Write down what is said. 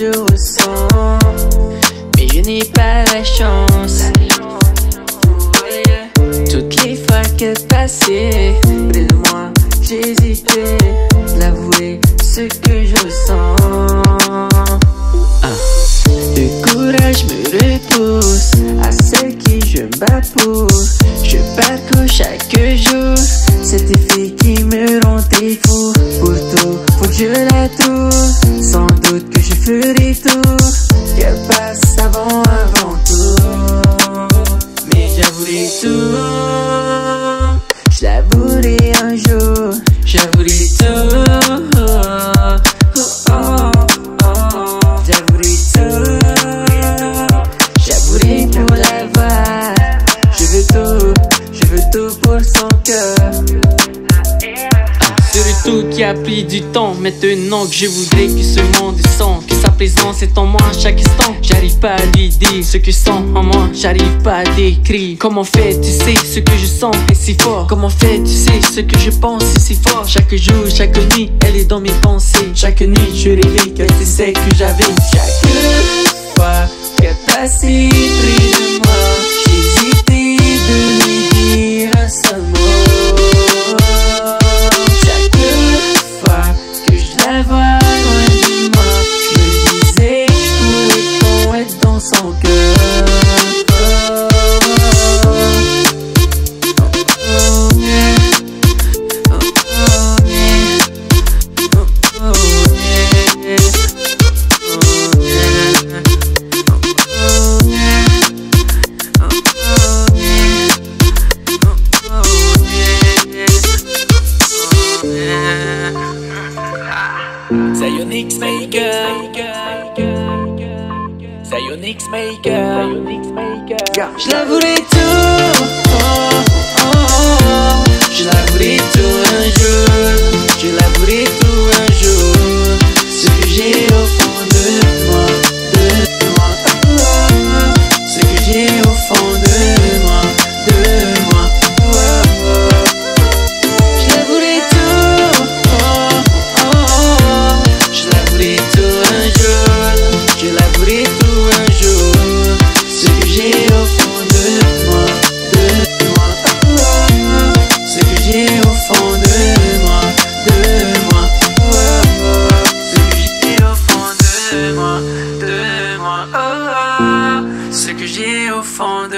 Je ressens. Mais je n'ai pas la chance. Toutes les fois que passé près de moi, j'hésitais d'avouer ce que je ressens. Ah, le courage me repousse à celle qui je bats pour. Je parcours chaque jour cette fille qui me rend fou. Pour tout, faut que je la trouve ferai tout Qu'elle passe avant avant tout. Mais j'avouerai tout Je un jour. J'avouerai tout J'avouerai tout J'avouerai pour la voir Je veux tout, je veux tout pour son cœur Surtout qui a pris du temps. Maintenant que je voudrais que ce monde sent Que sa présence est en moi à chaque instant. J'arrive pas à lui dire ce que sent en moi. J'arrive pas à décrire Comment fait tu sais ce que je sens est si fort. Comment fait tu sais ce que je pense est si fort. Chaque jour, chaque nuit, elle est dans mes pensées. Chaque nuit je rêvais qu'elle c'est celle que j'avais pas être dans son cœur Oh, Maker. Sayonix Maker Je la voulais tout, moi,